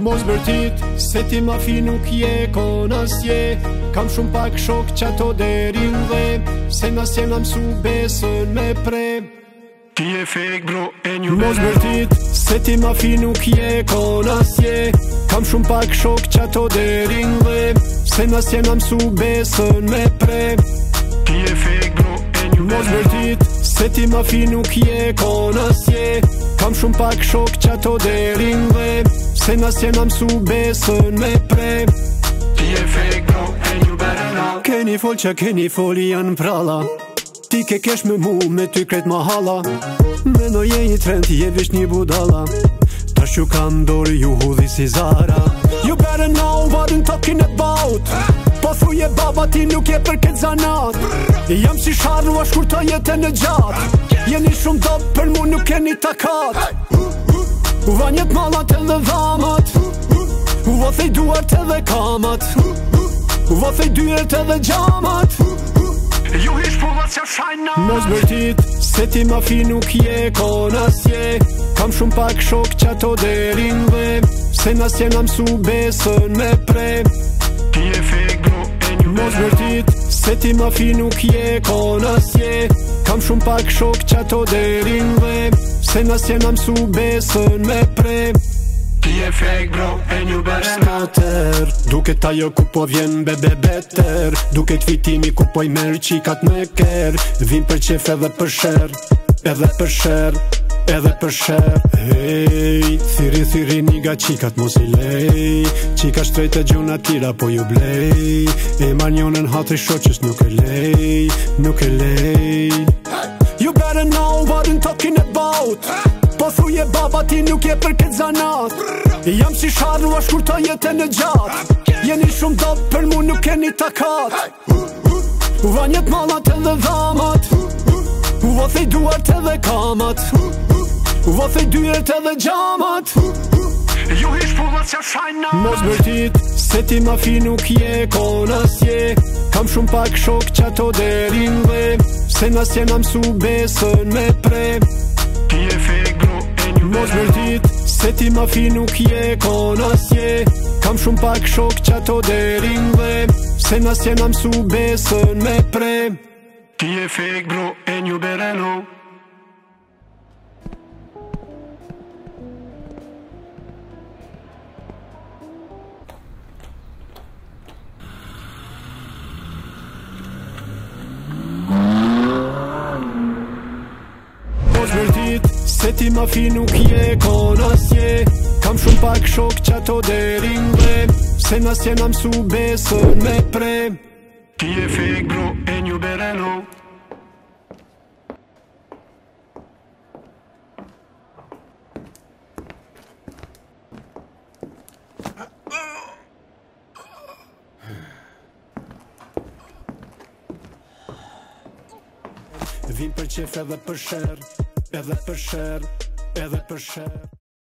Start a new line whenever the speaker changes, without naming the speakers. Mos bërtit, se ti ma fi nuk je konasje Kam shumë pak shok që ato derin dhe Se nas jena msu besën me pre Ti e fake bro e një bërë Mos bërtit, se ti ma fi nuk je konasje Kam shumë pak shok që ato derin dhe Se nas jena msu besën me pre Ti e fake bro e një bërë Mos bërtit, se ti ma fi nuk je konasje Kam shumë pak shok që ato derin dhe Se nga si jena mësu besën me prej Ti e fake bro and you better know Keni fol që keni fol janë prala Ti ke kesh me mu me ty kret ma hala Me në je një trend ti je vish një budala Ta shu ka ndori ju hudhi si zara You
better know what I'm talking about Po thuje baba ti nuk je për këtë zanat Jam si sharru a shkur të jetë në gjatë Jeni shumë dopë për mu nuk keni takat U uh, uh. vanjet malat e lëvat Vafej duart edhe kamat Vafej dyret edhe gjamat
Ju hish pulla që shajna Mos bërtit Se ti ma fi nuk je konas Kam shumë pak shok që ato derin dhe Se nas nga msu besën me pre Ti e fik gru e një Mos bërtit Se ti ma fi nuk je konas Kam shumë pak shok që ato derin dhe Se nas nga msu besën me pre Ti e fake bro e një bërë skater Duke ta jo ku po vjen bebe better Duke të fitimi ku po i meri qikat me ker Vim për qef edhe për sher Edhe për sher Edhe për sher Hej Thiri thiri niga qikat mos i lej Qika shtrejt e gjuna tira po ju blej E manjonën hatri shoqës nuk e
lej Nuk e lej You better know what I'm talking about Po thuje baba ti nuk je për këtë zanat Jam si sharë u ashtë të jetë në gjatë Jeni shumë dopë për mu nuk e një takat Vanjet malat edhe dhamat Vo thej duart edhe kamat Vo thej dyret edhe gjamat Ju hish pullat që shajna Mos
bërtit se ti ma fi nuk je konasje je Kam shumë pak shok që ato derin dhe Se jenë amë su besën me prej Mo që mërtit Se ti ma fi nuk je Ko je Kam shumë pak shok që ato derim dhe Se nas je në mësu besën me pre Ti je fake bro E një bere ti ma fi nuk je konasje Kam shumë pak shok që ato derin bre Se nas jena msu besën me pre Ti je fake bro e një berelo Vim për qefë edhe për shërë edhe për shër, edhe për shër.